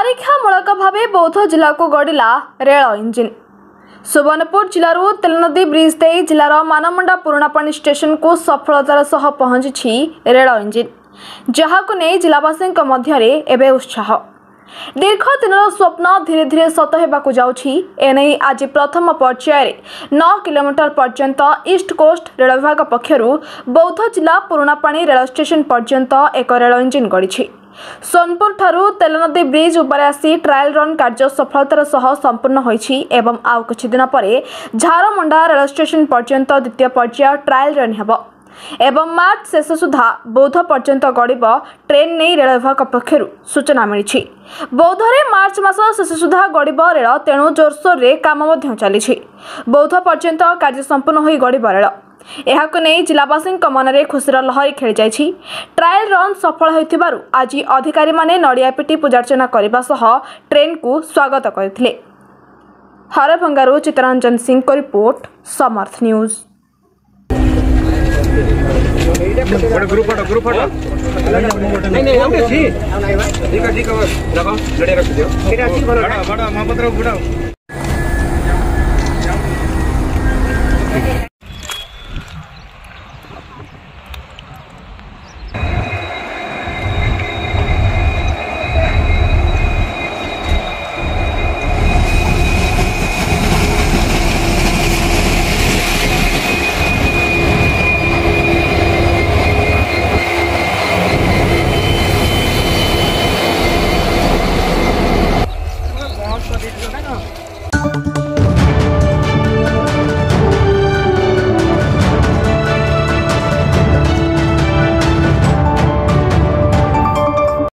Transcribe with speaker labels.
Speaker 1: ପରୀକ୍ଷାମୂଳକ ଭାବେ ବୌଦ୍ଧ ଜିଲ୍ଲାକୁ ଗଡ଼ିଲା ରେଳ ଇଞ୍ଜିନ୍। ସୁବର୍ଣ୍ଣପୁର ଜିଲ୍ଲାରୁ ତେଲନଦୀ ବ୍ରିଜ୍ ଦେଇ ଜିଲ୍ଲାର ମାନମୁଣ୍ଡା ପୁରୁଣାପାଣି ଷ୍ଟେସନକୁ ସଫଳତାର ସହ ପହଞ୍ଚିଛି ରେଳ ଇଞ୍ଜିନ୍। ଯାହାକୁ ନେଇ ଜିଲ୍ଲାବାସୀଙ୍କ ମଧ୍ୟରେ ଏବେ ଉତ୍ସାହ। ଦୀର୍ଘ ଦିନର ସ୍ୱପ୍ନ ଧୀରେ ଧୀରେ ସତ ହେବାକୁ ଯାଉଛି। ଏନେଇ ଆଜି ପ୍ରଥମ ପର୍ଯ୍ୟାୟରେ ନଅ କିଲୋମିଟର ପର୍ଯ୍ୟନ୍ତ ଇଷ୍ଟ କୋଷ୍ଟ ରେଳ ବିଭାଗ ପକ୍ଷରୁ ବୌଦ୍ଧ ଜିଲ୍ଲା ପୁରୁଣାପାଣି ରେଳ ଷ୍ଟେସନ ପର୍ଯ୍ୟନ୍ତ ଏକ ରେଳ ଇଞ୍ଜିନ୍ ଗଡ଼ିଛି। ସୋନପୁରଠାରୁ ତେଲନଦୀ ବ୍ରିଜ୍ ଉପରେ ଆସି ଟ୍ରାଏଲ୍ ରନ୍ କାର୍ଯ୍ୟ ସଫଳତାର ସହ ସମ୍ପୂର୍ଣ୍ଣ ହୋଇଛି ଏବଂ ଆଉ କିଛି ଦିନ ପରେ ଝାରମୁଣ୍ଡା ରେଳ ଷ୍ଟେସନ ପର୍ଯ୍ୟନ୍ତ ଦ୍ୱିତୀୟ ପର୍ଯ୍ୟାୟ ଟ୍ରାଏଲ୍ ରନ୍ ହେବ। ଏବଂ ମାର୍ଚ୍ଚ ଶେଷ ସୁଦ୍ଧା ବୌଦ୍ଧ ପର୍ଯ୍ୟନ୍ତ ଗଡ଼ିବ ଟ୍ରେନ୍ ନେଇ ରେଳ ବିଭାଗ ପକ୍ଷରୁ ସୂଚନା ମିଳିଛି। ବୌଦ୍ଧରେ ମାର୍ଚ୍ଚ ମାସ ଶେଷ ସୁଦ୍ଧା ଗଡ଼ିବ ରେଳ ତେଣୁ ଜୋରସୋରରେ କାମ ମଧ୍ୟ ଚାଲିଛି। ବୌଦ୍ଧ ପର୍ଯ୍ୟନ୍ତ କାର୍ଯ୍ୟ ସମ୍ପୂର୍ଣ୍ଣ ହୋଇ ଗଡ଼ିବ ରେଳ। ଏହାକୁ ନେଇ ଜିଲ୍ଲାବାସୀଙ୍କ ମନରେ ଖୁସିର ଲହରୀ ଖେଳିଯାଇଛି। ଟ୍ରାଏଲ୍ ରନ୍ ସଫଳ ହୋଇଥିବାରୁ ଆଜି ଅଧିକାରୀମାନେ ନଡ଼ିଆ ପିଟି ପୂଜାର୍ଚ୍ଚନା କରିବା ସହ ଟ୍ରେନ୍କୁ ସ୍ୱାଗତ କରିଥିଲେ। ହରଭଙ୍ଗାରୁ ଚିତ୍ତରଞ୍ଜନ ସିଂଙ୍କ ରିପୋର୍ଟ ସମର୍ଥ ନ୍ୟୁଜ୍।
Speaker 2: ଗୋଟେ ଗ୍ରୁପ ଫଟୋ ଗ୍ରୁପ ଫଟୋ ନାଇଁ ନାଇଁ ଆଉ ଅଛି ଠିକ ଅଛି ଠିକ ଅଛି ଦେଖ ରେଡି ରଖିଦିଅ ଏଇଟା ଅଛି ଭଲ ବଡ଼ ବଡ଼ ମହାପତ୍ର ବୁଡ଼ାଅ